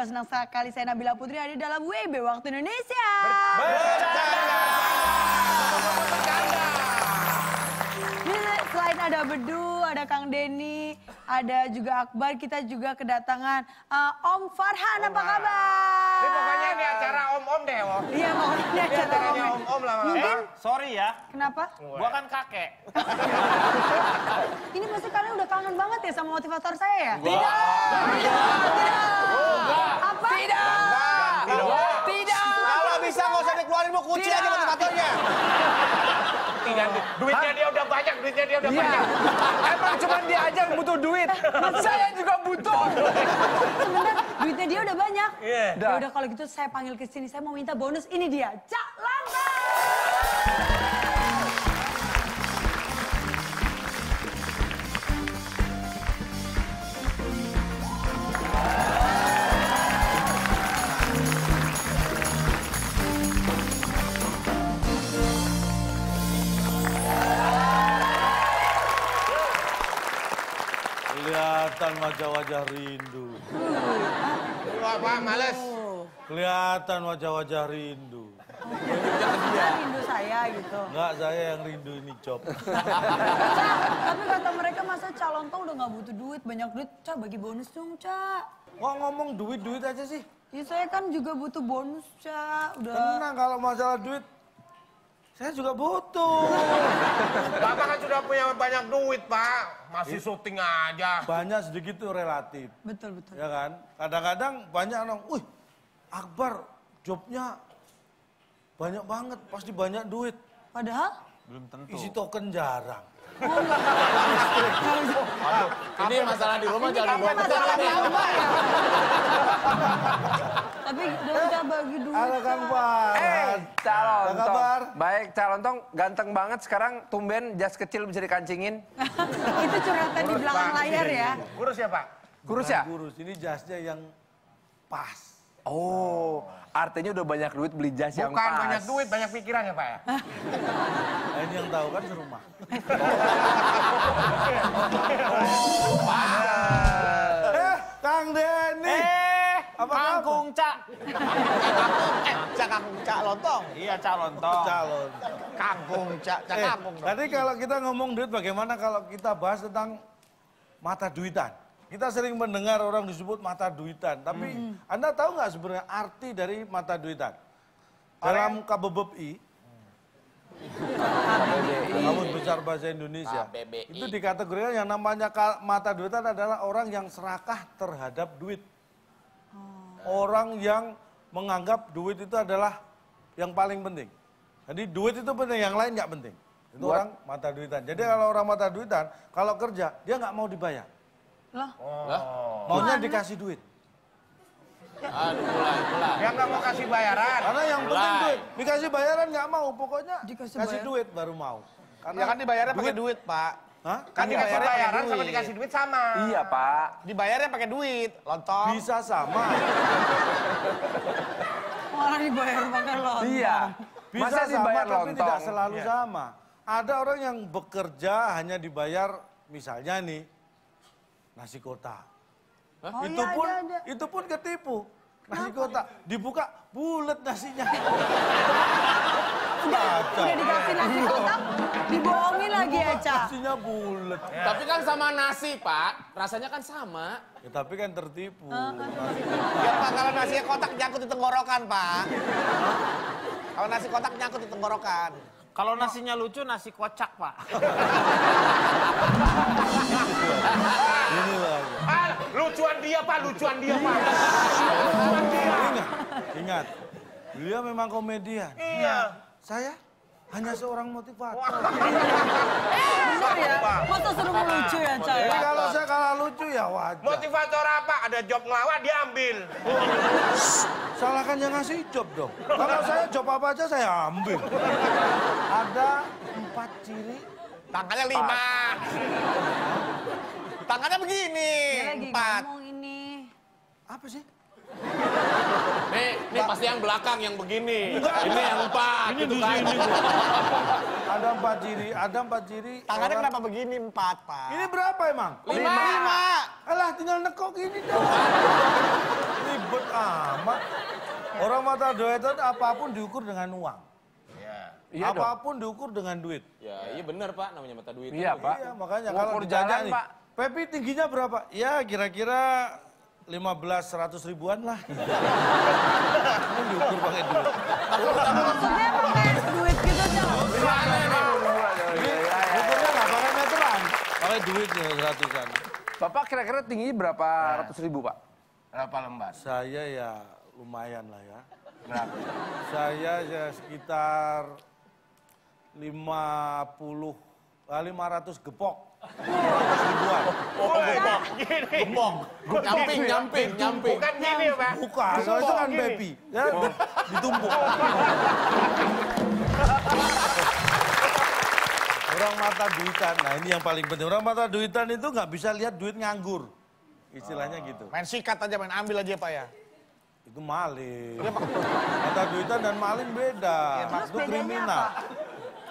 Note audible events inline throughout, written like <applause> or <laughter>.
studio. Senang sekali saya Nabila Putri ada dalam WB Waktu Indonesia. Selain ada Bedu, ada Kang Denny, ada juga Akbar, kita juga kedatangan uh, Om Farhan. Apa kabar? Ini pokoknya ini acara om-om deh, Om. Iya, pokoknya ini acara acaranya Om. om-om lah. Mungkin, Sorry ya, kenapa? gua kan kakek. Ini pasti kalian udah kangen banget ya sama motivator saya ya? Tidak. Apa? Tidak. Tidak. Kalau bisa nggak usah dikeluarin mau kunci aja motivatornya. Tidak, duitnya dia udah banyak, duitnya dia udah banyak. Emang cuma dia aja yang butuh duit. Saya juga butuh. Sebentar, duitnya dia udah banyak. Iya. Ya udah kalau gitu saya panggil ke sini, saya mau minta bonus. Ini dia, Cak Lanta. Wajah-wajah rindu. Wah, Pak, males. Kelihatan wajah-wajah rindu. Rindu saya gitu. Enggak, saya yang rindu ini job. <laughs> Tapi kata mereka masa calon tol udah nggak butuh duit, banyak duit. Cak, bagi bonus dong, Cak. Kok ngomong duit-duit aja sih? Ya saya kan juga butuh bonus, Cak. Udah. Tenang kalau masalah duit. Saya juga butuh. <laughs> Bapak kan sudah punya banyak duit, Pak. Masih syuting aja. Banyak sedikit tuh relatif. Betul, betul. Ya kan? Kadang-kadang banyak orang, wih Akbar jobnya banyak banget, pasti banyak duit. Padahal Belum tentu. Isi token jarang. Ini masalah di rumah jangan masalah tambah ya. Tapi udah bagi duit. Ada Kang Cak. Farhan. Calon Apa kabar? Baik, calon tong ganteng banget sekarang tumben jas kecil bisa dikancingin. <laughs> Itu curhatan di belakang layar ya. Kurus ya, Pak? Kurus ya? Kurus, ini jasnya yang pas. Oh, artinya udah banyak duit beli jas yang Bukan pas. banyak duit, banyak pikiran ya, Pak ya? <laughs> Ini yang tahu kan serumah. <laughs> eh, Kang Denny. Eh, Apa kangkung cak. Cak kangkung, cak lontong. Iya cak lontong. Calon. Kangkung, cak, cak Eh, kangkung. tadi kalau kita ngomong duit, bagaimana kalau kita bahas tentang mata duitan? Kita sering mendengar orang disebut mata duitan, tapi Anda tahu nggak sebenarnya arti dari mata duitan? Dalam KBBI, Kamus Besar Bahasa Indonesia, KBBI. itu dikategorikan yang namanya mata duitan adalah orang yang serakah terhadap duit. Orang yang menganggap duit itu adalah yang paling penting. Jadi duit itu penting, yang lain nggak penting. Itu Buat- orang mata duitan. Jadi kalau orang mata duitan, kalau kerja dia nggak mau dibayar, Loh, maunya dikasih duit. Dia nggak mau kasih bayaran. Karena yang penting duit, dikasih bayaran nggak mau, pokoknya Dikasih kasih bayar. duit baru mau. Karena Ya kan dibayarnya pakai duit, Pak. Hah? Kan Iya, dikasih bayarnya pakai bayaran sama dikasih duit sama. Iya, Pak. Dibayarnya pakai duit, lontong. Bisa sama. orang dibayar pakai lontong. Iya. Bisa Masa sama dibayar tapi lontong? tidak selalu Iya. sama. Ada orang yang bekerja hanya dibayar misalnya nih nasi kotak. Oh itu iya, pun ada, ada. itu pun ketipu. Nasi kotak dibuka bulat nasinya. Udah, udah dikasih nasi kotak, dibohongin lagi ya, Cak. Nasinya bulat. Tapi kan sama nasi, Pak. Rasanya kan sama. Ya, tapi kan tertipu. Ya Pak, kalau nasi kotak nyangkut di tenggorokan, Pak. Kalau nasi kotak nyangkut di tenggorokan. Kalau nasinya lucu, nasi kocak pak. Ini. Ah, lucuan dia, Pak, lucuan dia, Pak. Ingat, ingat. Beliau memang komedian. Iya. Saya hanya seorang motivator. <laughs> Bener ya? Masa suruh melucu ya, Cak? Jadi kalau saya kalah lucu ya wajar. Motivator apa? Ada job ngelawak, dia ambil. <laughs> Salahkan yang ngasih job dong. Kalau saya job apa aja saya ambil. Ada empat ciri. Tangannya lima. Tangannya begini. Dia lagi Empat. ngomong ini. Apa sih? Nih, nih pasti yang belakang yang begini. Ini yang empat, gitu kan. Ada empat ciri, ada empat ciri. Tangannya orang- kenapa begini empat, Pak? Ini berapa emang? Lima. Lima. Alah tinggal nekok ini dong. Ribet amat. Orang mata duitan apa pun diukur dengan uang. Iya dong. apa pun diukur dengan duit. Ya, iya benar Pak, namanya mata duit. Iya, Pak. Iya, makanya kalau jalan, nih. Pak. Pepi tingginya berapa? Ya kira-kira 15 100 ribuan lah. Ini diukur pakai duit. Maksudnya pakai duit gitu, Cok. Ukurnya nggak pakai meteran, pakai duit nih seratusan. Bapak kira-kira tingginya berapa ratus ribu, Pak? Berapa lembar? Saya ya lumayan lah ya. Berapa? Saya ya sekitar 50 ah, 500 gepok. 500 ribuan. Gembok. Nyamping, nyamping, nyamping. Bukan gini ya, Pak. Bukan, kalau itu kan Gini. baby. Ya, ditumpuk. Orang mata duitan, nah ini yang paling penting. Orang mata duitan itu nggak bisa lihat duit nganggur. Istilahnya gitu. Main sikat aja, main ambil aja, Pak ya. Itu maling. Mata duitan dan maling beda. Terus itu kriminal.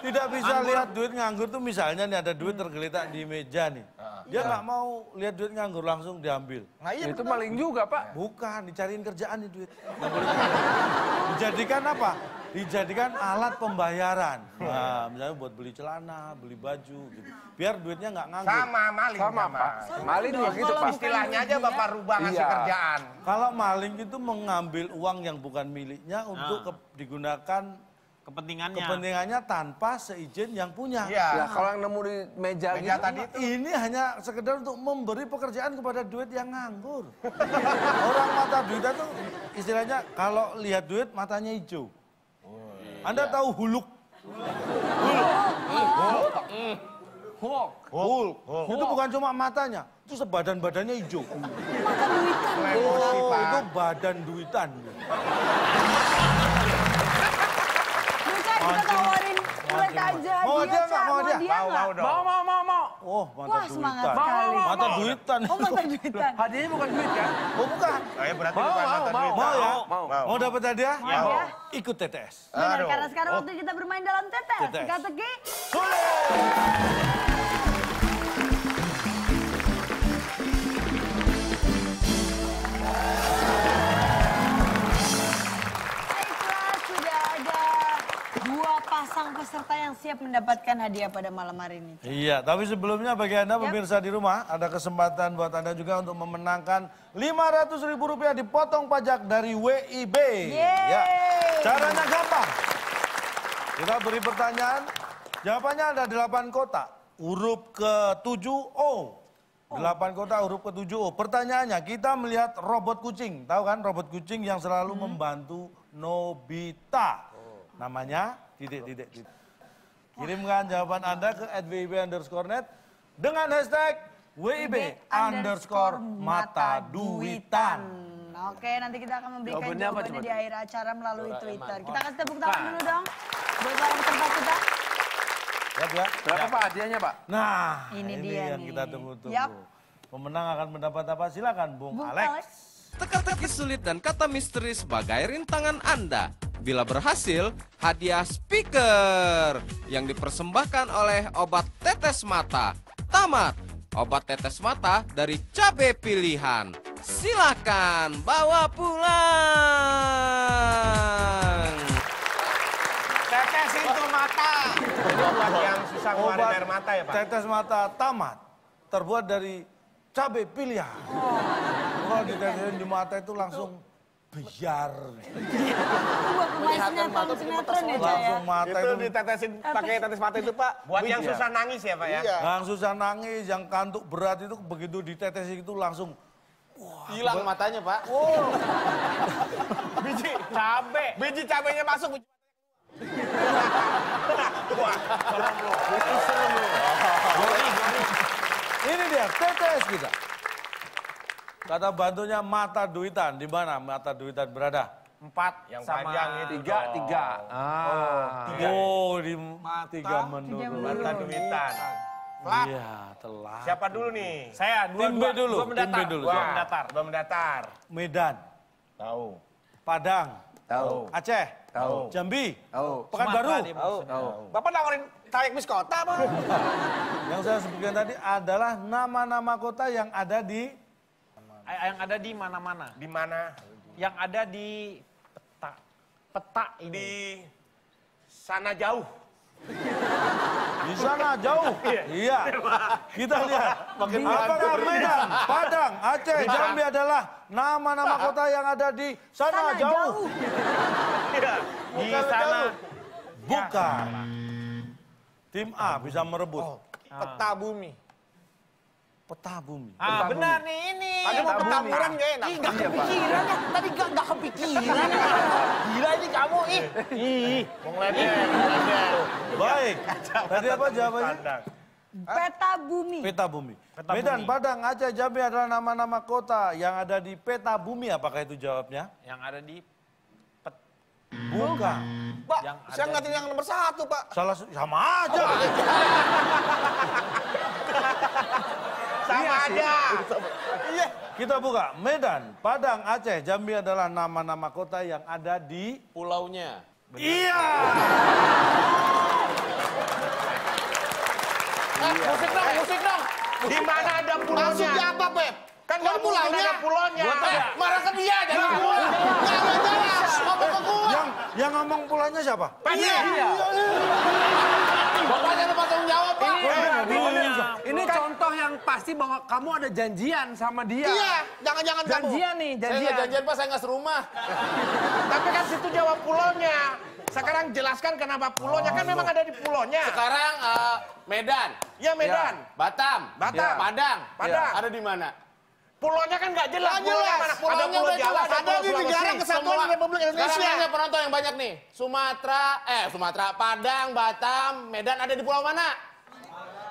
Tidak bisa lihat duit nganggur tuh misalnya nih ada duit tergeletak di meja nih. Dia nggak mau lihat duit nganggur langsung diambil. Nah, iya Itu maling juga, Pak. Bukan, dicariin kerjaan nih duit. Dijadikan apa? Dijadikan alat pembayaran. Nah, misalnya buat beli celana, beli baju gitu. Biar duitnya nggak nganggur. Sama maling Sama, Pak. Maling juga gitu, Pak. Istilahnya aja Bapak rubah ngasih Iya. kerjaan. Kalau maling itu mengambil uang yang bukan miliknya untuk ke- digunakan Kepentingannya. kepentingannya tanpa seizin yang punya. Iya. Ya, kalau yang nemu di meja, Meja gitu, tadi itu. Ini hanya sekedar untuk memberi pekerjaan kepada duit yang nganggur. <laughs> Orang mata duit itu istilahnya kalau lihat duit matanya hijau. Anda tahu huluk? Hulk. Hulk. Itu bukan cuma matanya, itu sebadan-badannya hijau. Mata duitan. Oh, itu badan duitan. Kita tawarin kulit aja. Mau dia nggak? Mau dia? Mau, mau dong. Mau, mau, mau, mau. Oh, mata Wah, semangat duitan. sekali. Mata duitan. Oh, mata duitan. Hadiahnya bukan duit, kan? Oh, bukan. Oh, ya berarti Mau, bukan mau, mata mau. duit. Mau ya? Mau. Mau. Mau dapat hadiah? Mau ya? Ikut TTS. Benar, karena sekarang waktu kita bermain dalam. Tetes. Teka-teki. Baiklah, pasang peserta yang siap mendapatkan hadiah pada malam hari ini. Iya, tapi sebelumnya bagi Anda pemirsa di rumah, ada kesempatan buat Anda juga untuk memenangkan Rp500.000 dipotong pajak dari WIB. Yeay. Ya. Caranya gampang. Kita beri pertanyaan, jawabannya ada 8 kotak. Huruf ke-7 O. 8 kotak huruf ke-7 O. Pertanyaannya, kita melihat robot kucing. Tahu kan robot kucing yang selalu membantu Nobita. Namanya titik titik titik. Kirimkan jawaban Anda ke @wib underscore net dengan hashtag WIB underscore mata duitan. Oke, nanti kita akan memberikan Jawabannya apa, jawabannya coba? di akhir acara melalui Twitter. Kita kasih tepuk tangan dulu dong buat para peserta kita. Siap ya? Berapa, Pak, hadiahnya, Pak? Nah, Ini ini, dia yang nih. kita tunggu-tunggu. Yap. Pemenang akan mendapat apa? Silakan Bung, Bung Alex. Alex. Teka-teki sulit dan kata misteri sebagai rintangan Anda. Bila berhasil, hadiah speaker yang dipersembahkan oleh obat tetes mata. Tamat, obat tetes mata dari cabe pilihan. Silakan bawa pulang. Tetesin tuh mata. Itu buat yang susah ngeluarin Obat air mata ya, Pak? tetes mata tamat terbuat dari cabai pilihan. Kalau ditetesin di mata itu langsung biar. Itu buat pemain sinetron sinetron ya, ya. Langsung mata Itu itu ditetesin pakai tetes mata itu, Pak. Buat yang susah nangis ya, Pak ya? Iya. yang susah nangis, yang kantuk berat itu begitu ditetesin itu langsung Hilang matanya, Pak. <laughs> Biji cabe. Biji cabenya masuk. <laughs> Wah, serem. Ini dia TTS kita. Kata bantunya mata duitan. Di mana mata duitan berada? Empat Yang sama panjang itu. Tiga, dong. tiga. Ah. Oh, di tiga menurut. Mata duitan. Iya, telah. Siapa dulu nih? Saya dua, Tim B dulu, dua mendatar. tim B dulu. Dua mendatar. Dua mendatar. Medan, Tahu. Padang, Tahu. Aceh, Tahu. Jambi, Tahu. Pekanbaru. Tahu. Tahu. Bapak nawarin tarik bis kota apa? <laughs> Yang saya sebutkan tadi adalah nama-nama kota yang ada di Yang ada di mana-mana. Di mana? Yang ada di peta. Peta ini. Di sana jauh. di sana jauh. Iya. Kita lihat. Apakah Medan, Padang, Aceh, Jambi adalah nama-nama kota yang ada di sana, Sana jauh? Di sana. Bukan. Tim A bisa merebut Peta bumi. Peta bumi. Ah, benar nih ini. Tadi mau petaburan gak enak. Ih, gak kepikiran ya. Tadi gak, gak kepikiran. Gila ini kamu, ih. Ih. Mau ngeledek, mau ngeledek. Baik. Tadi apa jawabannya? Peta bumi. Peta bumi. Peta Medan, bumi. Padang, Aceh, Jambi adalah nama-nama kota yang ada di peta bumi. Apakah itu jawabnya? Yang ada di pet, Bukan. Pak, Yang saya ada ngatin yang nomor satu, Pak. Salah su- sama aja. <laughs> Sama aja. Iya. Kita buka. Medan, Padang, Aceh, Jambi adalah nama-nama kota yang ada di Pulaunya. Iya. Eh, musik dong, musik dong. Di mana ada pulaunya? Maksudnya apa, Pep? Kan nggak Kan mungkin pulaunya. ada pulaunya. Eh, marah ke dia, jangan gua. Ada jelas, ngomong ke gua. Yang yang ngomong pulangnya siapa? Iya. Bapaknya lupa tanggung jawab, Pak. Ini contoh yang pasti bahwa kamu ada janjian sama dia. Iya, jangan-jangan kamu. Janjian nih, Saya janjian. nggak janjian, Pak, saya nggak serumah. <laughs> Tapi kan situ jawab pulaunya. Sekarang jelaskan kenapa pulaunya. Kan memang ada di pulaunya. Sekarang eh, Medan, Ya Medan. Batam, Batam. Padang, Padang. Ada di mana? Pulaunya kan nggak jelas. Pulaunya jelas. mana? Ada Pulaunya pulau Jawa, jelas. ada Ada pulau di negara kesatuan Semua. Republik Indonesia. Sekarang nanya penonton yang banyak nih. Sumatera, eh Sumatera, Padang, Batam, Medan ada di pulau mana?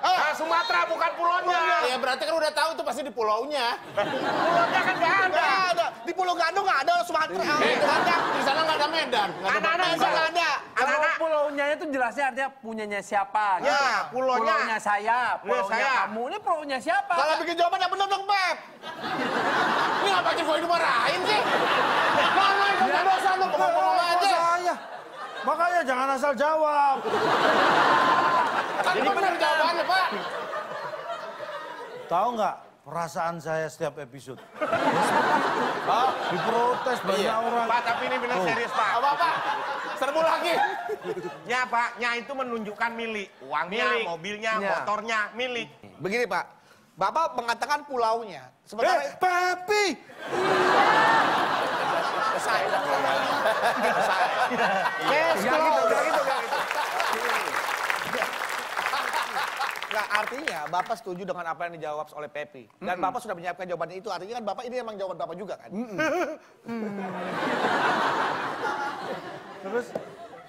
Ah, Sumatera bukan pulaunya. Ya berarti kan udah tahu itu pasti di pulaunya. Pulaunya kan nggak ada. Ada. Di Pulau Gadung nggak ada Sumatera. Eh, nggak ada. Di sana nggak ada Medan. Anak-anak Medan. bisa nggak ada. Anak-anak. pulaunya itu jelasnya artinya punyanya siapa. Ya, gitu. pulaunya. Pulaunya saya, pulaunya saya. kamu. Ini pulaunya siapa? Kalau bikin jawaban yang benar dong, Pep. Ini apa sih gue dimarahin sih? Mana itu dosa lu Oh, aja. saya. Makanya jangan asal jawab. Itu benar jawabannya, Pak. Tahu nggak perasaan saya setiap episode? Diprotes banyak orang. Pak, tapi ini benar serius, Pak. Apa, Pak? Serbu lagi. Nya, Pak, nya itu menunjukkan milik. Uangnya, Milik. mobilnya, Ya. motornya, milik. Begini, Pak. Bapak mengatakan pulaunya. Eh, Sementara Papi! Yes, Gak gitu, gak gitu, gak gitu. Nah, artinya Bapak setuju dengan apa yang dijawab oleh Pepi. Dan Bapak sudah menyiapkan jawabannya itu. Artinya kan Bapak ini emang jawaban Bapak juga kan? Terus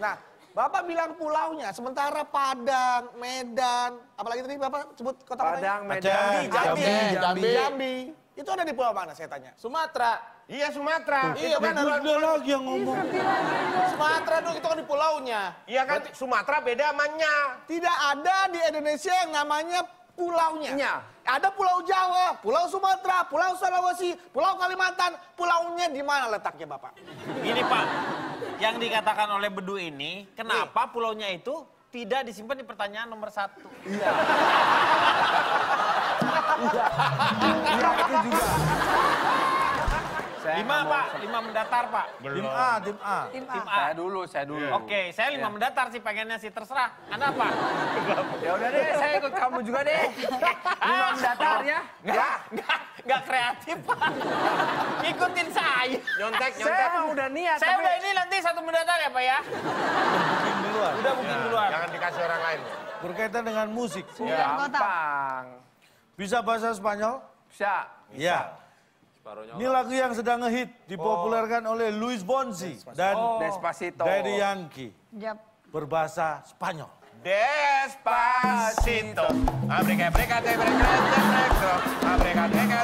Nah, Bapak bilang pulaunya. Sementara Padang, Medan, apalagi tadi Bapak sebut kota Padang, Medan, Jambi, Jambi, Jambi, Jambi. Itu ada di pulau mana saya tanya? Sumatera. Iya, Sumatera. Iya kan benar. dia lagi yang ngomong. Sumatera dong itu kan di pulaunya. Iya kan, Sumatera beda sama nya. Tidak ada di Indonesia yang namanya pulaunya. Nya. Ada Pulau Jawa, Pulau Sumatera, Pulau Sulawesi, Pulau Kalimantan. Pulaunya di mana letaknya Bapak? Gini Pak, yang dikatakan oleh Bedu ini, kenapa pulaunya itu tidak disimpan di pertanyaan nomor satu? Iya, <laughs> itu juga. Saya Lima Pak, lima mendatar Pak. Tim A, tim A. Tim A. Tim A. Saya dulu, saya dulu. Oke, saya lima mendatar sih pengennya sih terserah. Anda apa? Ya udah deh, saya ikut kamu juga deh. Lima mendatar ya. Enggak, enggak, enggak kreatif Pak. Ikutin saya. Nyontek, Saya nyontek. emang udah niat. Saya tapi- udah ini nanti satu mendatar ya Pak ya. Tim duluan. Udah booking duluan. Jangan dikasih orang lain. Berkaitan dengan musik. Kota. Gampang. Bisa bahasa Spanyol? Bisa. Ya. Ini lagu yang sedang ngehit dipopulerkan oleh Luis Bonzi dan Despacito. Daddy Yankee Jap. berbahasa Spanyol. Despacito. Abrika, brika, te, brika, te, brecro. Abrika, brika,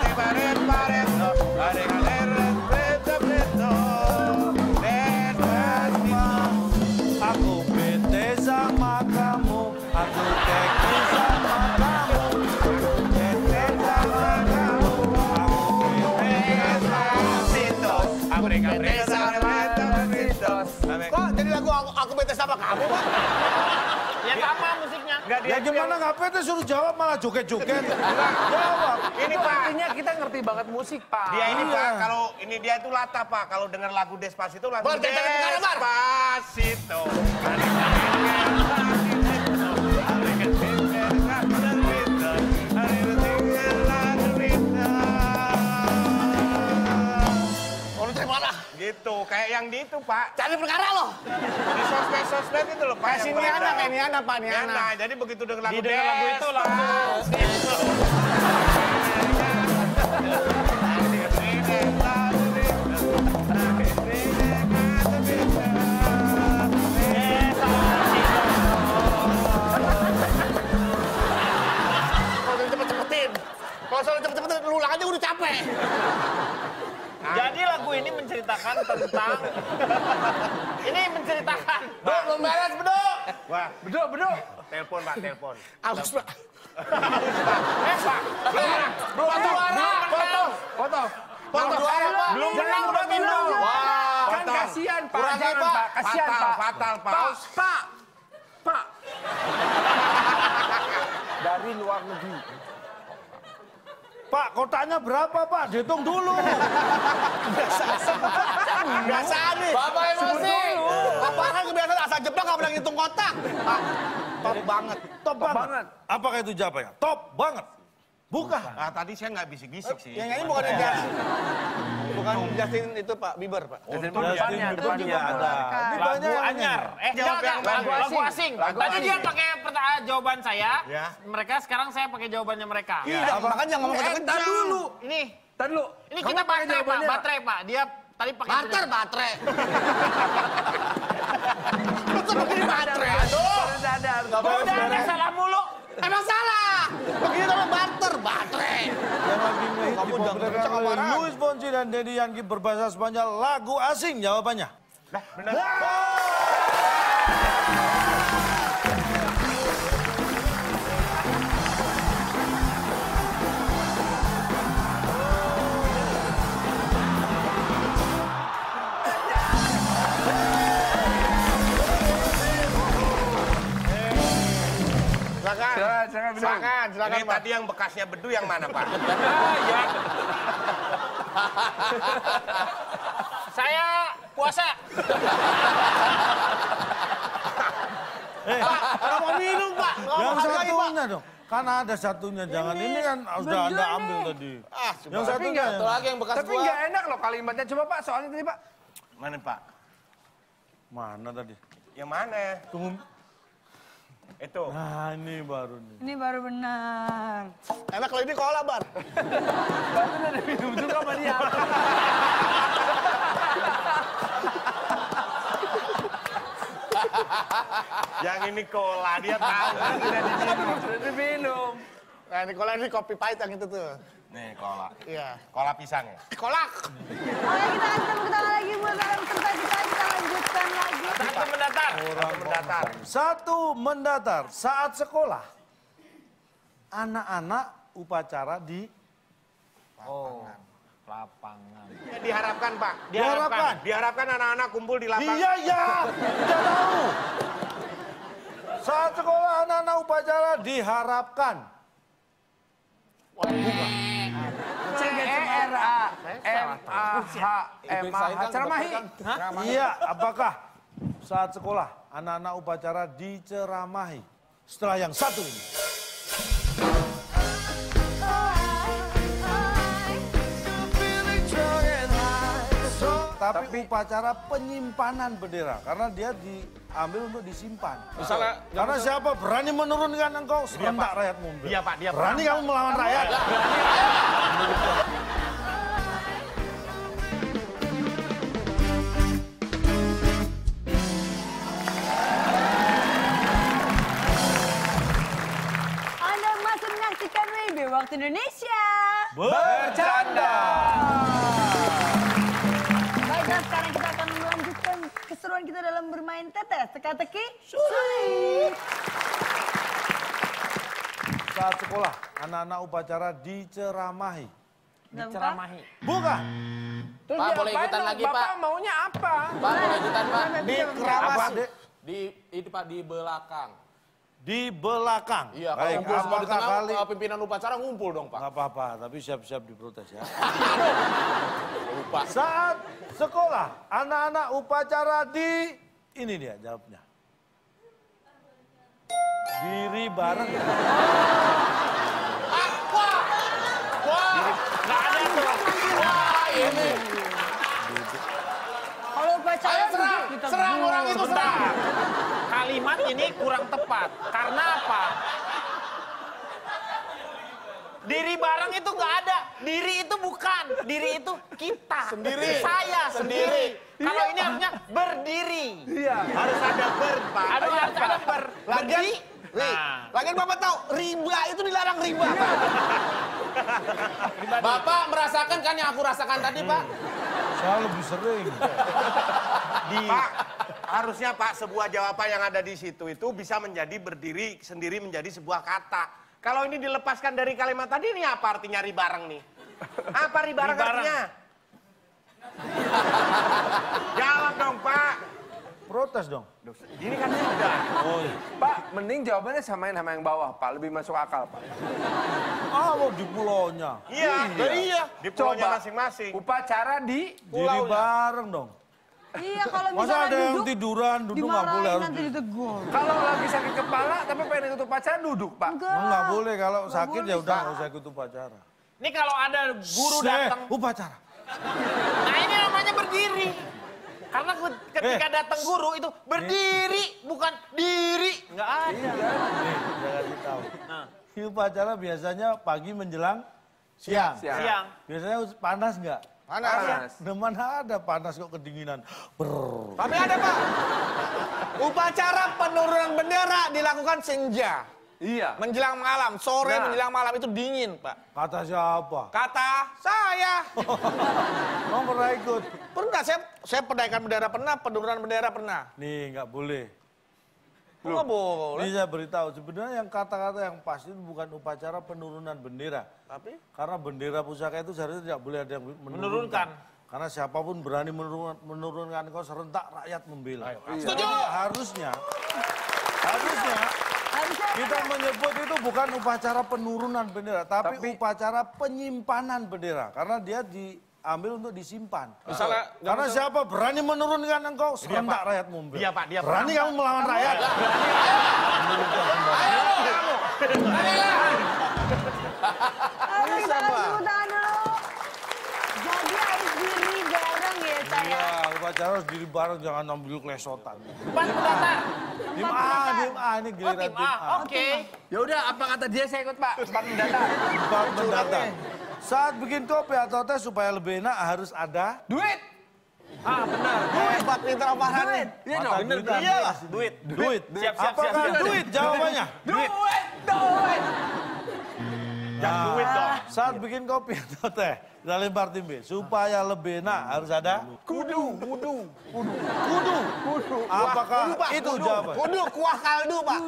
sama kamu, Pak? Ya sama musik Enggak dia Ya gimana nggak pede suruh jawab malah joget-joget. <laughs> Jawab. Ini Pak. artinya kita ngerti banget musik, Pak. Dia ini Iya. Pak, kalau ini dia itu lata Pak. Kalau dengar lagu Despacito bicara, Bar. Despacito. Gitu, kayak yang di itu Pak. Cari perkara lo. Di sosmed-sosmed itu loh Pak. Kayak si. Niana, kayak Niana, Pak, Niana. Niana, jadi begitu dengar lagu Didengar lagu itu langsung. Beduk, beduk. telepon Pak, telepon. Halus, Pak. Eh Pak, Foto, foto, foto. Foto, Pak. belum menang udah minum. Wah, Kan kasihan, Pak. Jangan, Pak. Kasihan, Pak. fatal Pak. Pak, Pak. <laughs> Dari luar negeri. Pak, kotaknya berapa Pak? Dihitung dulu. <laughs> Kebiasaan nih. Bapak emosi. Bapak kan kebiasaan asal jeblok nggak pernah ngitung kotak. Pak, top banget. Top banget. Apakah itu jawabannya? Top banget. Bukan. Ah, tadi saya nggak bisik-bisik sih. Yang nyanyi bukan yang Justin. Bukan Justin itu Pak Bieber, Pak. Oh, Justin Justin Bieber juga ada. Ini lagu anyar. Eh, Jawab enggak, yang lagu, lagu asing. Lagu Tadi asing. dia pakai pertanyaan jawaban saya. Ya. Mereka sekarang saya pakai jawabannya mereka. Iya, makanya ngomong Eh, kencang. dulu. Ini Tar dulu. ini kita pakai baterai Pak, jawabannya. baterai Pak. Dia tadi pakai Bater, baterai. Lu tuh begini baterai, <laughs> aduh. Baru sadar. Udah ada salah mulu. Emang salah. Begini namanya bater, baterai. Ngehit Kamu jangan amaran. Luis Fonsi dan Dedi Yankee berbahasa Spanyol lagu asing jawabannya. Silakan. Silakan, silakan, Ini Pak. tadi yang bekasnya bedu yang mana Pak? Saya puasa. Nggak mau minum, Pak. Mau Yang Pak. satunya dong. Karena ada satunya, jangan ini kan sudah Anda ambil tadi. Ah, Yang tapi satunya. nggak. Satu lagi yang bekas Tapi gua. nggak enak loh kalimatnya. Coba Pak, soalnya tadi Pak. Mana Pak? Mana tadi? Yang mana? Tunggu. Itu. Nah ini baru nih. Ini baru benar. Enak kalau ini kola, Bar. Baru udah minum juga sama dia. Yang ini cola, dia tahu. Udah diminum. Nah, ini kola ini kopi pahit yang itu tuh. Nih cola. Iya. Cola pisang ya? Kolak. Oke kita kasih tepuk tangan lagi buat kalian peserta kita. Satu mendatar. Orang mendatar. Satu mendatar saat sekolah. Anak-anak upacara di Oh, lapangan. Ya, diharapkan Pak. Diharapkan. Diharapkan anak-anak kumpul di lapangan. Iya ya, tidak tahu. Saat sekolah anak-anak upacara diharapkan. C E R A M A H M A H. Ceramahi. Iya, apakah saat sekolah anak-anak upacara diceramahi? Setelah yang satu ini. Tapi, upacara penyimpanan bendera karena dia diambil untuk disimpan. Misalnya, Karena siapa berani menurunkan engkau serentak rakyat mundur. Iya Pak, dia Berani kamu melawan rakyat? WIB Waktu Indonesia. Bercanda. Baiklah sekarang kita akan melanjutkan keseruan kita dalam bermain tetes. Teka-teki sulit. Saat sekolah anak-anak upacara diceramahi. Diceramahi. Bukan. Terus Pak, boleh ikutan lagi, Bapak Pak? maunya apa? Pak, boleh ikutan, Pak. Di keramas. di itu pak di belakang di belakang. Iya, kalau Baik, ngumpul semua di tengah, kali... pimpinan upacara ngumpul dong, Pak. Nggak apa-apa, tapi siap-siap diprotes ya. <laughs> Lupa. Saat sekolah, anak-anak upacara di... Ini dia jawabnya. Diri bareng. <laughs> Nggak ada tuh. Wah, ini. Kalau upacara serang, serang orang itu, serang. Ini kurang tepat. Karena apa? Diri bareng itu nggak ada. Diri itu bukan. Diri itu kita. Sendiri. Saya sendiri. Sendiri. Kalau ini harusnya berdiri. Harus ada ber, Pak. Ada harus ada ber. Lagian, Nah. lagian Bapak tahu, riba itu dilarang riba, Pak. <laughs> Bapak merasakan kan yang aku rasakan tadi, Pak? Saya lebih sering. Pak, harusnya Pak sebuah jawaban yang ada di situ itu bisa menjadi berdiri sendiri menjadi sebuah kata. Kalau ini dilepaskan dari kalimat tadi ini apa artinya ri bareng nih? Apa ri bareng Ribareng. artinya? <laughs> Jawab dong Pak. Protes dong. Ini kan sudah. Oh iya. Pak, mending jawabannya samain sama yang bawah, Pak. Lebih masuk akal, Pak. Ah, mau di pulaunya. Iya, iya. Di pulaunya masing-masing. Upacara di Diri bareng dong. Iya kalau Masa misalnya ada yang duduk, tiduran, duduk nggak boleh harus nanti ditegur. Kalau lagi sakit kepala tapi pengen ikut upacara duduk, Pak. Enggak. Nggak boleh kalau sakit ya udah nggak usah ikut upacara. Ini kalau ada guru datang. upacara. Nah ini namanya berdiri. Karena ke- ketika Eh. datang guru itu berdiri, bukan diri. Nggak ada. Nih, saya kasih tahu. Nah, upacara biasanya pagi menjelang siang. Siang. siang. Biasanya panas nggak? Mana? Panas. Nah, mana ada panas kok kedinginan. Brrr. Tapi ada, Pak. Upacara penurunan bendera dilakukan senja. Iya. Menjelang malam, sore Nah. menjelang malam itu dingin, Pak. Kata siapa? Kata saya. Kamu <laughs> pernah ikut? Pernah, saya, saya pendaikan bendera pernah, penurunan bendera pernah. Nih, nggak boleh. Kok nggak boleh? Ini saya beritahu, sebenarnya yang kata-kata yang pasti itu bukan upacara penurunan bendera. Tapi? Karena bendera pusaka itu seharusnya tidak boleh ada yang menurunkan. Menurunkan. Karena siapa pun berani menurun- menurunkan kau serentak rakyat membela. Setuju. Jadi harusnya, harusnya kita menyebut itu bukan upacara penurunan bendera, tapi, Tapi- upacara penyimpanan bendera. Karena dia diambil untuk disimpan. Misalnya, Karena siapa berani menurunkan engkau serentak rakyat membela. Dia, Pak, dia berani kamu melawan rakyat. Ayo tangan dulu. Jadi harus diri bareng ya, saya. Iya, upacara harus diri bareng, jangan ambil klesotan. Empat pendaftar. Tim A, tim A, ini Oh, giliran tim tim A. A. Oke. Ya udah, apa kata dia saya ikut, Pak. Empat mendatang. Empat mendatang. Saat bikin kopi atau teh supaya lebih enak harus ada Duit. Ah, benar. Duit, Pak Pinter Farhan nih. Iya dong. duitan. Iyalah. Duit. Duit. Siap, siap, Apakah siap, siap. duit jawabannya? Duit. Duit. Nah, duit dong. Saat bikin kopi atau teh, kita lempar tim B. Supaya lebih enak harus ada Kudu. Kudu. kudu. Kudu. Apakah Kudu, Pak. itu Kudu. jawaban? Kudu, kuah kaldu, Pak.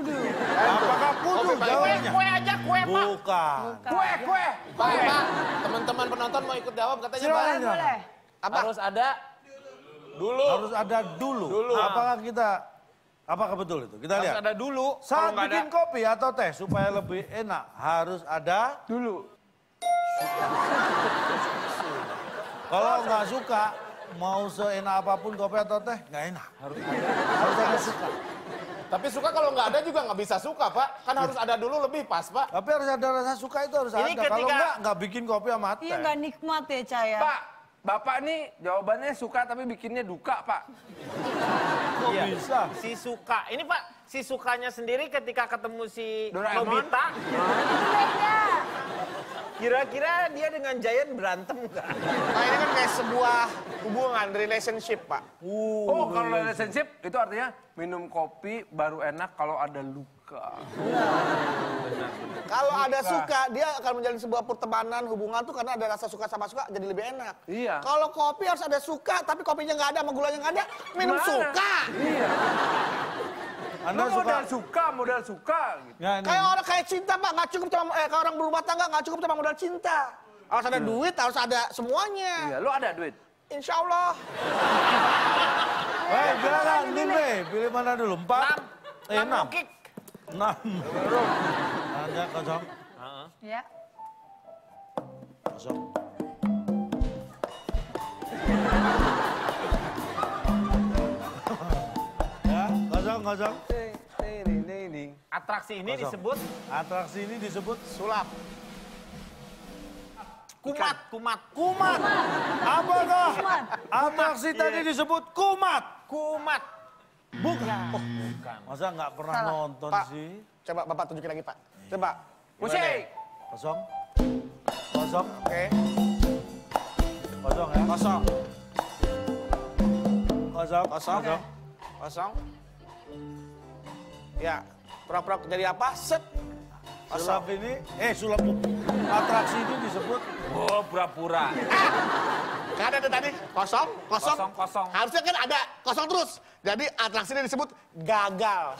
Apakah kudu Kue, jawabannya? kue aja, kue, Pak. Bukan. Kue, kue. Pak, Pak, teman-teman penonton mau ikut jawab katanya. Silakan. Boleh, boleh. Apa? Harus ada Dulu. Harus ada dulu. Apakah kita apakah betul itu? Kita Harus lihat. ada dulu. Kalau Saat nggak ada, bikin kopi atau teh supaya lebih enak harus ada. Dulu. Kalau nggak suka mau seenak apa pun kopi atau teh nggak enak. Harus harus ada suka. tapi suka kalau nggak ada juga nggak bisa suka, Pak. Kan harus ada dulu lebih pas, Pak. Tapi harus ada rasa suka itu harus Ini ada. Kalau ketika- nggak nggak bikin kopi sama teh. Iya nggak nikmat ya, Caya. Pak, Bapak nih jawabannya suka tapi bikinnya duka, Pak. Kok Iya. bisa? si suka. Ini Pak, si sukanya sendiri ketika ketemu si Doraemon? Nobita, Beda. kira-kira dia dengan Giant berantem nggak? Nah, ini kan kayak sebuah hubungan, relationship, Pak. Oh, kalau relationship itu artinya minum kopi baru enak kalau ada luka. Kalau ada suka, dia akan menjalin sebuah pertemanan, hubungan tuh karena ada rasa suka sama suka jadi lebih enak. Iya. Kalau kopi harus ada suka, tapi kopinya nggak ada, sama gulanya nggak ada, minum Gimana? suka. Iya. <laughs> Anda Lu suka? modal suka, modal suka. Gitu. Nih. Kayak orang kayak cinta, Pak, nggak cukup sama eh, kayak orang berumah tangga nggak cukup sama modal cinta. Harus ada duit, harus ada semuanya. Iya, lu ada duit. Insya Allah. Eh, silakan tim B. Pilih mana dulu? Empat? Eh, Enam enam. Enam. Anda kosong. Ya. Kosong. ya, kosong, kosong. Atraksi ini Kosong. disebut Atraksi ini disebut sulap. kumat, kumat. Kumat. Apakah atraksi tadi disebut kumat? Kumat. Bukan. Oh, bukan. Masa nggak pernah Salah. nonton Pak, sih? coba Bapak tunjukin lagi, Pak. Coba. Musik. Kosong. Kosong. Oke. Kosong ya. Kosong. Kosong. Kosong. Kosong. Ya, pura-pura jadi apa? Set. Sulap ini, eh sulap atraksi ini disebut Oh, pura-pura. <laughs> Kan ada tadi kosong, kosong, Kosong, kosong. Harusnya kan ada kosong terus. Jadi atraksinya disebut gagal. <laughs>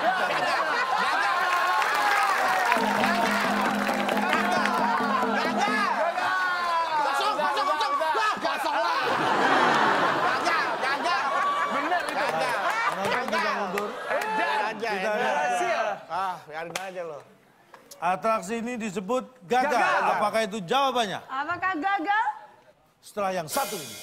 Kosong, Atraksi ini disebut gagal. Apakah itu jawabannya? Apakah gagal? Setelah yang satu ini.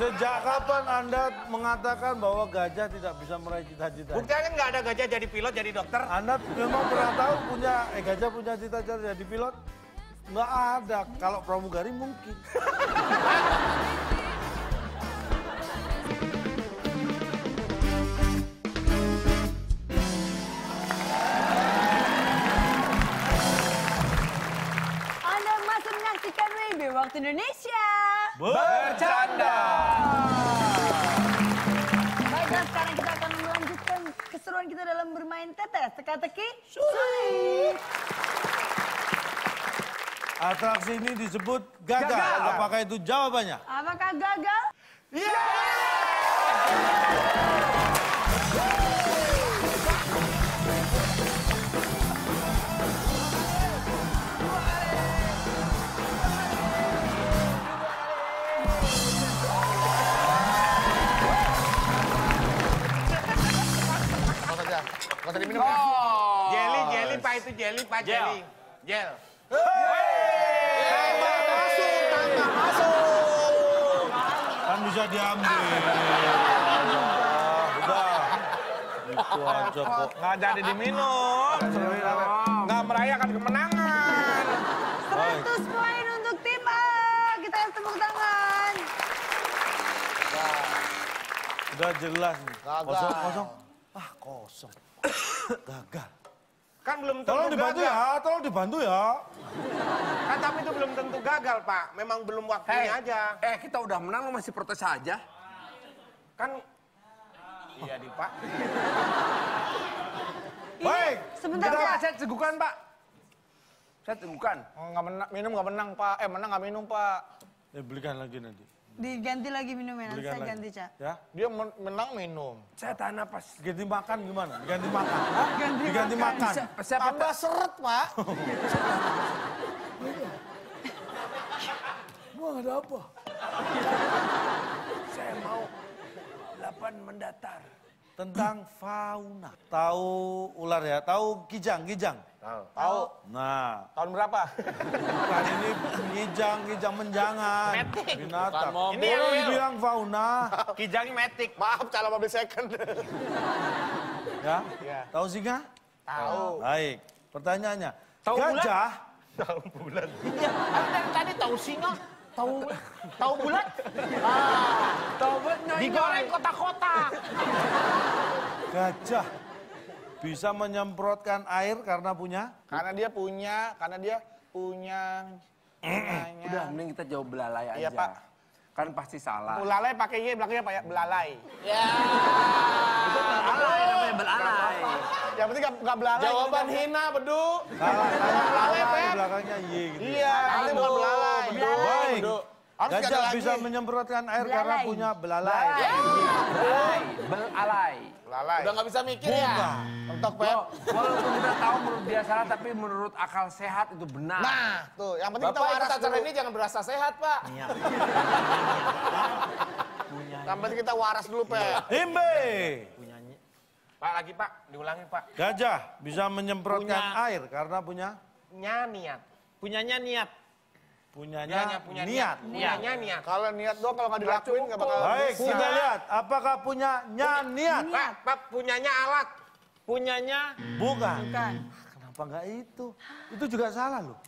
Sejak kapan Anda mengatakan bahwa gajah tidak bisa meraih cita-cita? Buktinya kan nggak ada gajah jadi pilot, jadi dokter. Anda memang pernah tahu punya eh gajah punya cita-cita jadi pilot? Nggak ada. Kalau pramugari mungkin. Anda masih menyaksikan WB Waktu Indonesia. Bercanda. Baiklah, sekarang kita akan melanjutkan keseruan kita dalam bermain tetes. Teka-teki, sulit. Atraksi ini disebut gagal. Apakah itu jawabannya? Apakah gagal? Kau tadi minum ya? Jelly, jelly, Pak itu jelly, Pak jelly. Gel. Kan bisa diambil. Udah. Itu aja kok. Nggak jadi diminum. Nggak merayakan kemenangan. 100 poin untuk tim A. Kita tepuk tangan. Udah jelas nih. Kosong, kosong. Ah, kosong. Gagal. Kan belum tentu Tolong dibantu gagal. ya, tolong dibantu ya. Kan tapi itu belum tentu gagal, Pak. Memang belum waktunya aja. Eh, kita udah menang, lo masih protes aja. Kan Iya, di Pak. <laughs> Baik. Sebentar Kita ya. saya tegukan, Pak. Saya tegukan. Oh, nggak menang, minum nggak menang, Pak. Eh, menang nggak minum, Pak. Eh, belikan lagi nanti. Diganti lagi minumnya, nanti saya lagi. ganti, Cak. Ya. Dia men- menang minum. Saya tahan napas. Ganti makan gimana? Ganti makan. Hah? Ganti Diganti makan. makan. Siapa, siapa Tambah seret, Pak. Wah, ada apa? Saya mau 8 mendatar. Tentang fauna. Tahu ular ya? Tahu kijang, kijang. Tahu. Nah, Tahun berapa? kan ini kijang, kijang menjangan. Metik. Binatang. Bukan. Ini yang dibilang fauna. Kijang metik. Maaf, calon mobil second. Ya? Iya. Tahu singa? Tahu. Baik. Pertanyaannya. Tahu bulan? gajah Iya, kan tadi tahu singa. Tahu tahu bulat. Tahu buat Digoreng kotak-kotak. gajah bisa menyemprotkan air karena punya Karena dia punya, karena dia punya. <clears throat> Udah, mending kita jawab belalai aja. Iya, Pak. Kan pasti salah. Belalai pakai Y belakangnya Pak ya, belalai. Belalai namanya belalai. Yang penting nggak- nggak belalai. Jawaban hina, bedu. salah salah Belalai, Pep. belakangnya Y gitu. Iya, nanti bukan belalai. Baik. Harus nggak ada Gajah bisa menyemprotkan air karena Belalai. punya belalai. Belalai. Belalai. Lalai. Udah nggak bisa mikir ya? Mentok, Pep. Loh, walaupun kita tahu menurut dia salah, tapi menurut akal sehat itu benar. Nah, tuh. Yang penting kita Bapak waras ikut acara ini jangan berasa sehat, Pak. Yang penting kita waras dulu, Pep. Timbe. Pak lagi Pak, diulangi Pak. Gajah bisa menyemprotkan Punya. air karena punya Nyaniat. Punyanya niat. Punyanya Nyanya punya niat. Punyanya niat. Kalau niat doang kalau nggak dilakuin nggak bakal Baik, bisa. kita lihat apakah punya niat. Pak, Pak punyanya alat. Punyanya Bukan. Bukan. Kenapa nggak itu? Itu juga salah loh.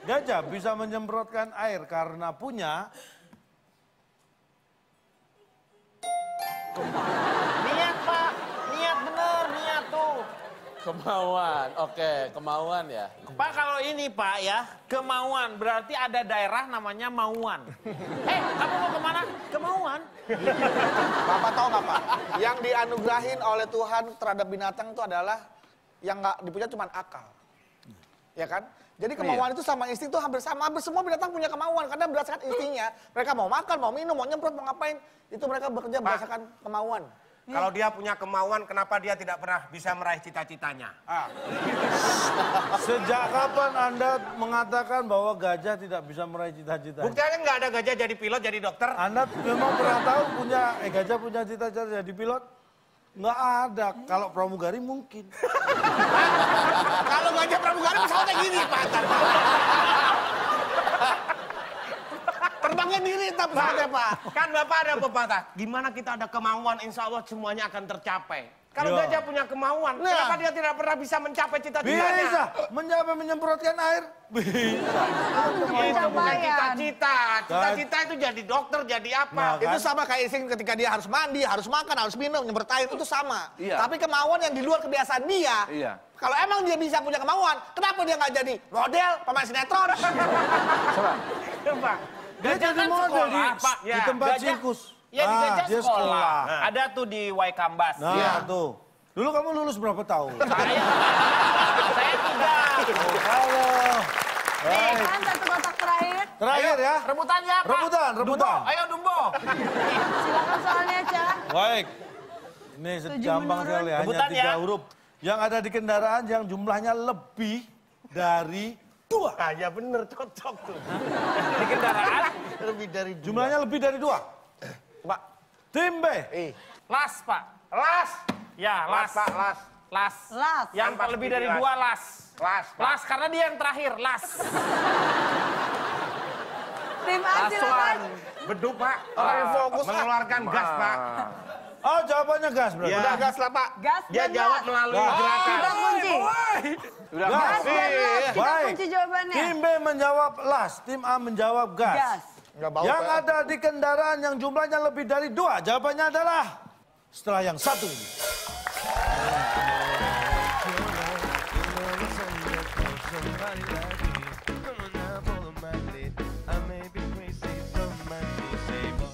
Gajah bisa menyemprotkan air karena punya niat Pak. Niat bener, niat tuh. Kemauan, oke, kemauan ya. Pak kalau ini Pak ya, kemauan berarti ada daerah namanya Mauan. Eh, kamu mau ke mana? Kemauan. Bapak tahu nggak Pak? Yang dianugerahin oleh Tuhan terhadap binatang itu adalah yang nggak dipunya cuma akal. Ya kan? Jadi kemauan itu sama insting itu hampir sama. Hampir semua binatang punya kemauan karena berdasarkan instingnya. Mereka mau makan, mau minum, mau nyemprot, mau ngapain. Itu mereka bekerja berdasarkan kemauan. Kalau dia punya kemauan, kenapa dia tidak pernah bisa meraih cita-citanya? Ah, Sejak kapan Anda mengatakan bahwa gajah tidak bisa meraih cita-cita? Buktinya nggak ada gajah jadi pilot, jadi dokter. Anda memang pernah tahu punya eh gajah punya cita-cita jadi pilot? Nggak ada. Kalau pramugari mungkin. Kalau gajah pramugari pesawatnya gini Pak. Terbangnya diri tapi pesawatnya Pak. Kan Bapak ada pepatah, gimana kita ada kemauan, insya Allah semuanya akan tercapai. Kalau Ya. gajah punya kemauan, Nah. kenapa dia tidak pernah bisa mencapai cita-citanya? Bisa. Mencapai menyemprotkan air? Bisa. Itu bukan cita-cita. Cita-cita itu jadi dokter, jadi Nah, apa? Itu kan? sama kayak insting ketika dia harus mandi, harus makan, harus minum, nyemprot air itu sama. Iya. Tapi kemauan yang di luar kebiasaan dia. Iya. Kalau emang dia bisa punya kemauan, kenapa dia nggak jadi model, pemain sinetron? Coba. Coba. Dia Gajah jadi kan model sekolah, di, Pak. di Ya, tempat gajah- sirkus. Ya di Ah, gajah dia sekolah. Ada tuh di Waikambas. Nah, Ya. tuh. Dulu kamu lulus berapa tahun? <laughs> Saya, saya tidak. Halo. Nih kan satu kotak terakhir. Terakhir ya. Rebutan ya, Pak. Rebutan, rebutan. Dumbo, ayo Dumbo. Silakan soalnya, Cak. Baik. Ini gampang sekali, hanya Rebutan tiga ya. huruf. Yang ada di kendaraan yang jumlahnya lebih dari dua. Ah, ya bener, cocok tuh. Di kendaraan. Lebih dari Jumlahnya lebih dari dua. Pak. Tim B. Eh, Las, Pak. Las. Ya, las. Las, Pak, las. Las. Las. Yang lebih dari las. dua las. Las, Pak. Las karena dia yang terakhir, las. Tim A silakan. Beduk, Pak. Orang yang fokus, Pak. Mengeluarkan gas, Pak. Oh, jawabannya gas berarti. Ya. Udah gas lah Pak. Gas Dia dan jawab gas. melalui Gas. gerakan. Kita kunci. Udah Gas. Gas dan las. Kita Baik. kunci jawabannya. Tim B menjawab las, tim A menjawab gas. Gas. Bau, yang ada di kendaraan yang jumlahnya lebih dari dua, jawabannya adalah setelah yang satu ini.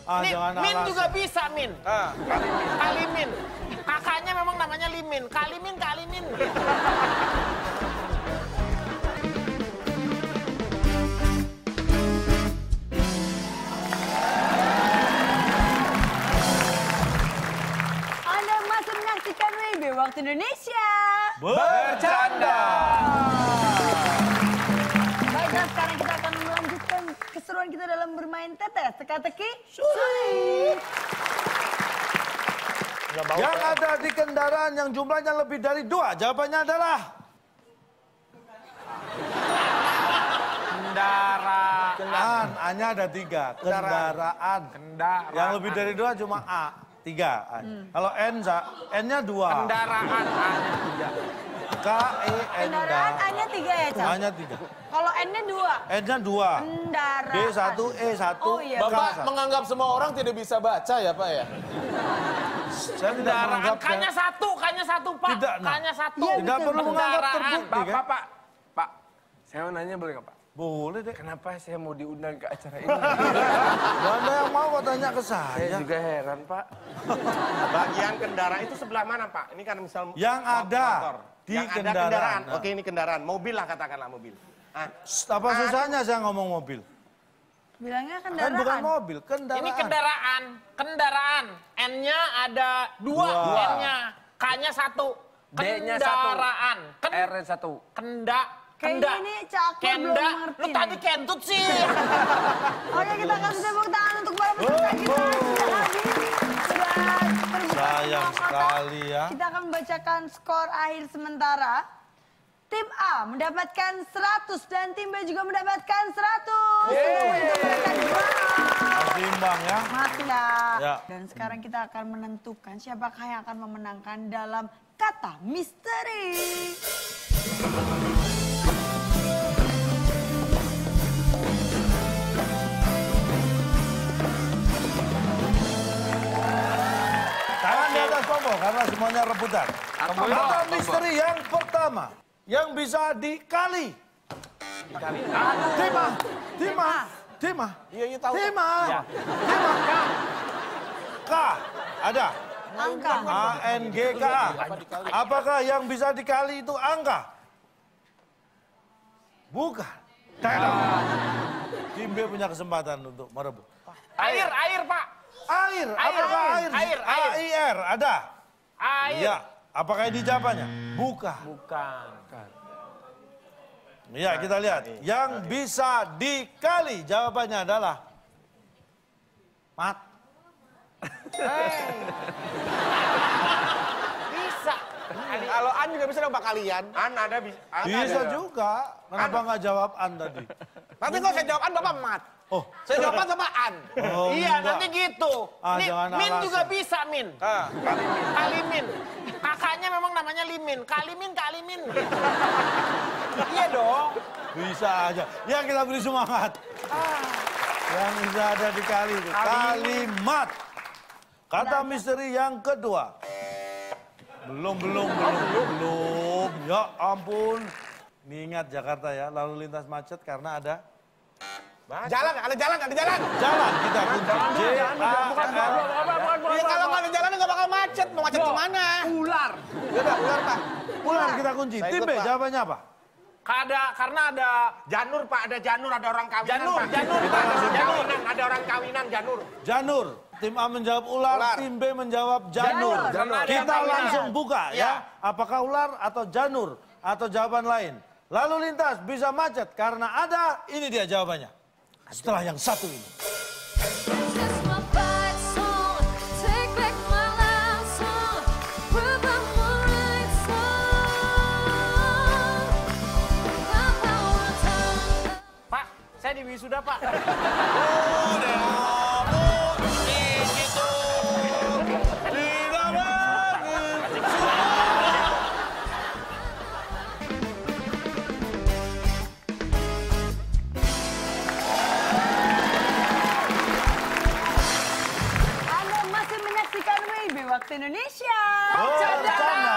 Ah, Nih, jangan Min alasan. juga bisa, Min. Ah, kali ini. Kalimin. Kakaknya memang namanya Limin. Kalimin, Kalimin. Anda masih menyaksikan WIB Waktu Indonesia. Bercanda. Baiklah, keseruan kita dalam bermain tetes. Teka-teki, sulit. Yang ada di kendaraan yang jumlahnya lebih dari dua, jawabannya adalah Kendaraan. An, A-nya ada tiga, kendaraan. Kendaraan. Yang lebih dari dua cuma A, tiga. A. Kalau N, N-nya dua. Kendaraan. A-nya <laughs> tiga. K, E, N, Kendaraan A-nya tiga ya, Cak? A-nya tiga. Kalau N-nya dua. N-nya dua. Kendaraan. D satu, E satu, Oh, iya. K Bapak satu. menganggap semua orang tidak bisa baca ya Pak ya? Saya tidak Kendaraan. menganggap K-nya satu, K-nya satu, Pak. Tidak, nah. K-nya satu. Iya, tidak perlu menganggap Kendaraan. terbukti Pak, kan? Pak, Pak. Pak, saya mau nanya boleh nggak Pak? Boleh deh. Kenapa saya mau diundang ke acara ini? <laughs> Gak ada yang mau kok tanya ke saya saya. juga heran Pak. Bagian kendaraan itu sebelah mana, Pak? Ini kan misal Yang ada motor. Di yang ada kendaraan. kendaraan. Nah. Oke, ini kendaraan. Mobil lah katakanlah mobil. Ah, Apa susahnya saya ngomong mobil? Bilangnya Kan kendaraan. bukan mobil, kendaraan. Ini kendaraan, kendaraan. N-nya ada dua, Dua. N-nya. K-nya satu. Kendaraan. Ken, R satu. kenda, Kayaknya kenda. ini cakep belum Kenda. ngerti Lu tadi kentut sih. <laughs> Oke kita kasih tepuk tangan untuk para peserta kita. Sayang sekali ya. Kita akan membacakan skor akhir sementara. Tim A mendapatkan 100 dan tim B juga mendapatkan 100. Mendapatkan dua. Masih imbang ya. Masih ya. Ya. Dan sekarang kita akan menentukan siapakah yang akan memenangkan dalam kata misteri. Semuanya rebutan. Kata misteri yang pertama yang bisa dikali. Tema, tema, tema. Iya, iya tahu. Tema, tema. K, ada. Angka. A N G K A. Apakah yang bisa dikali itu angka? Bukan. Tidak. Tim B punya kesempatan untuk merebut. Air, air, Pak. Air, apakah air? air, A air. I R ada. Air. Iya. Apakah ini jawabannya? Bukan. Bukan. Iya, kita lihat. Yang bisa dikali jawabannya adalah mat. Bisa. Kalau An juga bisa dong Pak kalian. An ada bisa. An Bisa ada. juga. Kenapa nggak jawab An tadi? Nanti kalau saya jawab An Bapak mat. Oh, Saya An sama An. oh, iya, enggak. nanti gitu. Ah, Nih, Min alasan. juga bisa, Min. Ah, Kalimin. Kakaknya memang namanya Limin. Kalimin, Kalimin. iya dong. Bisa aja. Ya kita beri semangat. Yang bisa ada dikali itu. Kalimat. Kata misteri yang kedua. Belum, belum, belum, belum. Ya ampun. Nih ingat Jakarta ya, lalu lintas macet karena ada jalan, ada jalan, ada jalan. jalan kita kunci. J A L. Iya kalau nggak ada jalan nggak bakal macet. Mau macet gimana? Ular. Ya udah, ular Pak. Ular kita kunci. Tim B jawabannya apa? Ada, karena ada Janur Pak, ada Janur, ada orang kawinan Janur, Pak. Janur, Kita Pak. Janur. kawinan, ada orang kawinan Janur. Janur. Tim A menjawab ular, Ular. tim B menjawab janur. Janur. Janur. Kita Janur. langsung buka ya. Apakah ular atau janur atau jawaban lain? Lalu lintas bisa macet karena ada ini dia jawabannya. Setelah yang satu ini. Pak, saya di wisuda, Pak. <laughs> Indonesia. Bersama.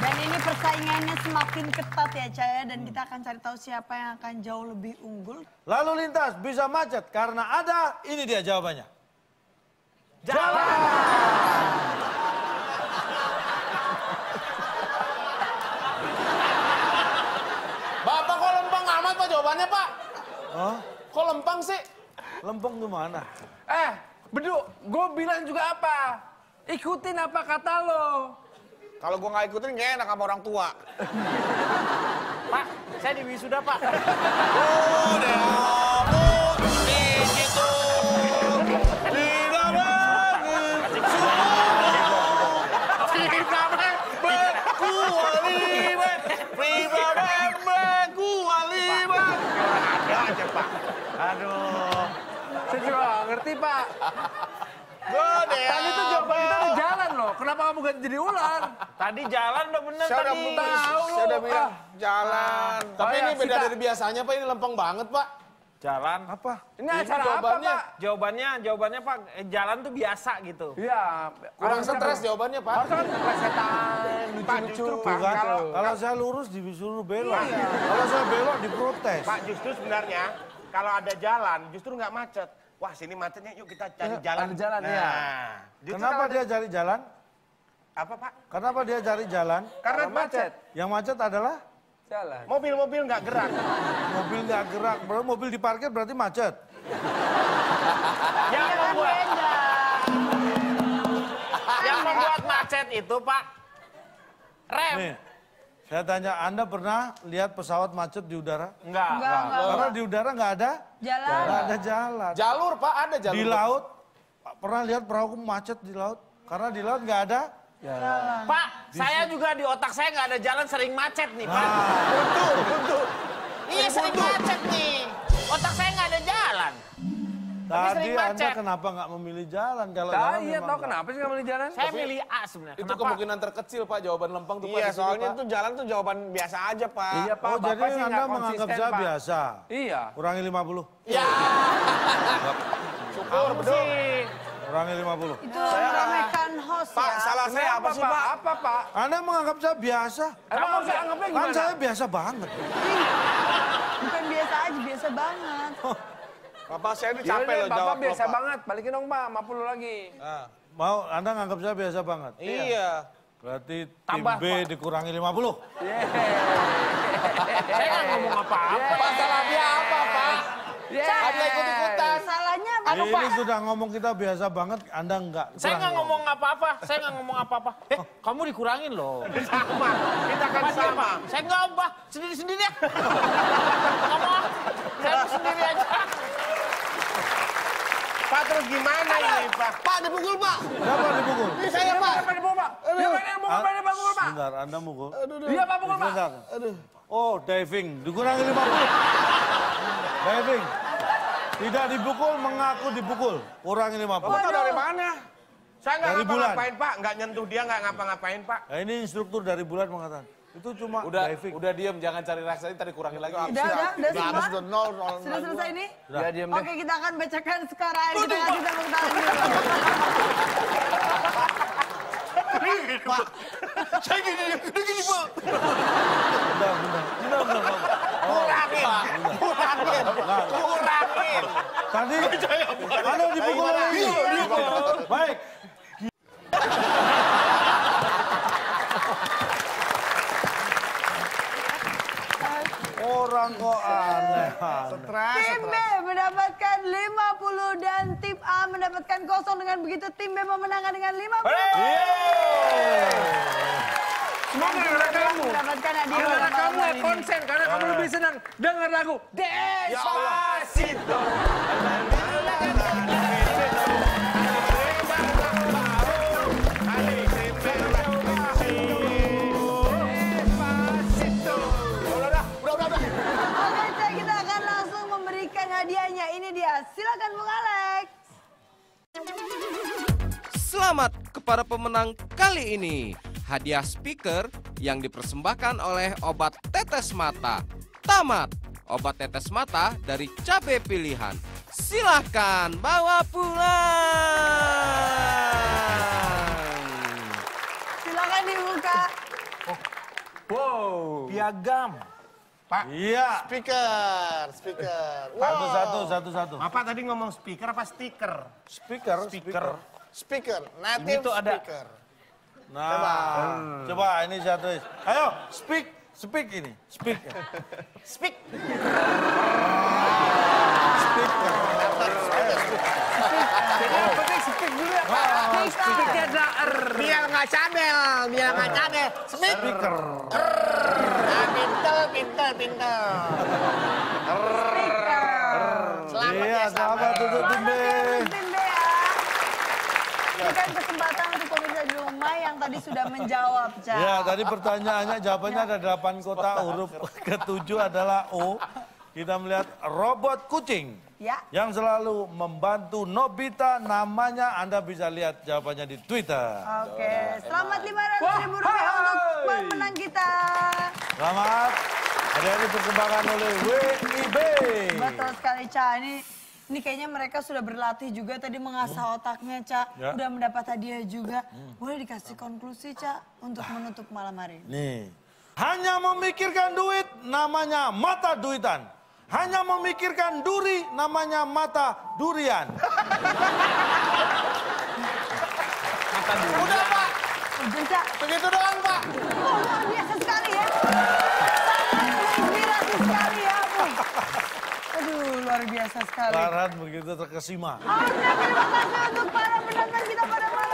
Dan ini persaingannya semakin ketat ya Caya dan kita akan cari tahu siapa yang akan jauh lebih unggul. Lalu lintas bisa macet karena ada ini dia jawabannya. Bapak kok lempeng amat Pak jawabannya Pak? Hah? Kok lempeng sih? Lempeng gimana? Eh, Bedu, gue bilang juga apa? Ikutin apa kata lo. Kalau gua nggak ikutin nggak enak sama orang tua. Pak, saya di wisuda, Pak. Ada Tadi jalan udah bener Saya udah, tadi. tahu, saya udah bilang jalan. Tapi Oh, ini ya, beda dari biasanya Pak, ini lempeng banget Pak. Jalan. Apa? Ini acara apa, jawabannya. Pak? Jawabannya, jawabannya Pak, eh, jalan tuh biasa gitu. Iya. Kurang stres jawabannya Pak. Kan plesetan, lucu-lucu. Pak, kalau Kalau saya lurus disuruh belok. Kalau saya belok diprotes. Pak justru sebenarnya kalau ada jalan justru nggak macet. Wah sini macetnya, yuk kita cari jalan. ada jalan, nah, iya. justru Kenapa dia cari jalan? Apa Pak? Kenapa dia cari jalan? Karena macet. macet. Yang macet adalah Jalan. Mobil-mobil nggak gerak. <laughs> Mobil nggak gerak, bro. Mobil diparkir berarti macet. Yang Kan membuat yang membuat macet itu Pak rem. Nih, saya tanya, Anda pernah lihat pesawat macet di udara? Enggak. Enggak, enggak. Karena di udara nggak ada, Jalan. nggak ada jalan. Jalur Pak, ada jalur. Di laut, pernah lihat perahu macet di laut? Karena di laut nggak ada. Pak, saya juga di otak saya nggak ada jalan sering macet nih Pak. Buntu, buntu. Iya sering macet nih. Otak saya nggak ada jalan. Tadi sering Anda kenapa nggak memilih jalan? Kalau Nah, jalan iya tahu kenapa sih nggak milih jalan? Saya milih A sebenarnya. Itu Kenapa? kemungkinan terkecil Pak, jawaban lempeng tuh Pak. Iya, di sini, soalnya Pak. itu jalan tuh jawaban biasa aja Pak. Iya Pak, Oh, jadi Bapak sih Anda menganggap saya Pak. biasa. Iya. Kurangi 50. Syukur betul. Kurangi 50. Itu meremehkan Pak, ya. salah saya apa sih Pak? Apa Pak? Anda menganggap saya biasa. Emang harus anggapnya Kan gimana? saya biasa banget. Bukan biasa aja, biasa banget. Bapak saya ini Yaudah capek deh, loh Bapak jawab biasa Bapak. banget. Balikin dong Pak, 50 lagi. Mau Anda nganggap saya biasa banget? Iya. Berarti tim Tambah, B dikurangi 50. Saya nggak ngomong apa-apa. Pak, salah dia apa Pak? Anda ikut-ikutan. Salahnya apa? Ini sudah ngomong kita biasa banget, Anda enggak. Saya nggak Kurangi. ngomong apa-apa. Saya nggak ngomong apa-apa. <laughs> Eh, kamu dikurangin loh. <laughs> Sama. Kita kan sama. Saya nggak ubah sendiri-sendiri <laughs> ya. Mau. Saya mau sendiri aja. Pak terus gimana ini Pak? Pak, dipukul Pak. Siapa dipukul? Ini saya Pak. Siapa yang pukul Pak? Siapa yang pukul Pak? Siapa yang pukul Pak? Sebentar, Anda mukul. Iya Pak, pukul Pak. Sebentar. Oh, diving. Dikurangi 50. diving. Tidak dipukul, mengaku dipukul. Kurangi 50. Bapak tahu dari mana? Saya nggak Dari bulan. ngapa-ngapain Pak, nggak nyentuh dia, nggak ngapa-ngapain Pak. Nah, ini instruktur dari bulan mengatakan. Itu cuma Udah, diving. udah diem, jangan cari rasa ini tadi kurangin lagi. Udah, udah, udah semua? sudah nol, nol, Sudah selesai nih? Ya diam deh. Oke, kita akan bacakan sekarang. Kita kasih tepuk tangan dulu. Saya gini, gini, gini Pak. Udah, udah. Udah, udah, udah. Kurangin, kurangin, kurangin. Tadi Anda dipukul lagi. Baik. Orang kok aneh. Tim B mendapatkan 50 dan tim A mendapatkan kosong dengan begitu tim B memenangkan dengan 50. Semua gara-gara kamu. Mendapatkan hadiah pada kamu ya konsen, karena kamu lebih senang dengar lagu Despacito. Udah, Silakan Bung Alex. Selamat kepada pemenang kali ini. Hadiah speaker yang dipersembahkan oleh obat tetes mata. Tamat. Obat tetes mata dari cabai pilihan. Silahkan bawa pulang. Silakan dibuka. Piagam. Iya. Speaker, speaker. Satu, satu, satu, satu. Bapak tadi ngomong speaker apa stiker? Speaker, Speaker. Speaker, native Ini tuh ada- speaker. Nah, coba ini saya tulis. Ayo, speak, speak ini, speak. Speak. <laughs> Speaker. Yang penting speak dulu ya Pak. Speak ada R. Biar nggak cadel, biar nggak cadel. Speaker. Ah, pintel, pintel, pintel. Selamat Iya, ya, selamat untuk tim B. Tim B ya. Berikan kesempatan untuk pemirsa di rumah yang tadi sudah menjawab, Cak. Ya, tadi pertanyaannya jawabannya ada delapan kota. Huruf ketujuh adalah O. Kita melihat robot kucing Ya. yang selalu membantu Nobita. Namanya Anda bisa lihat jawabannya di Twitter. Oke, selamat 500 ribu rupiah untuk pemenang kita. Selamat. Ada ini perkembangan oleh WIB. Betul sekali, Ca. Ini ini kayaknya mereka sudah berlatih juga tadi mengasah otaknya, Ca. Ya. Udah mendapat hadiah juga. Boleh dikasih konklusi, Ca, untuk menutup malam hari ini. Nih. Hanya memikirkan duit namanya mata duitan hanya memikirkan duri namanya mata durian. mata durian. Udah Pak. Bisa. Begitu doang Pak. Oh, luar biasa sekali ya. Sangat sekali ya Aduh luar biasa sekali. Barat begitu terkesima. Oke terima kasih untuk para penonton kita pada malam.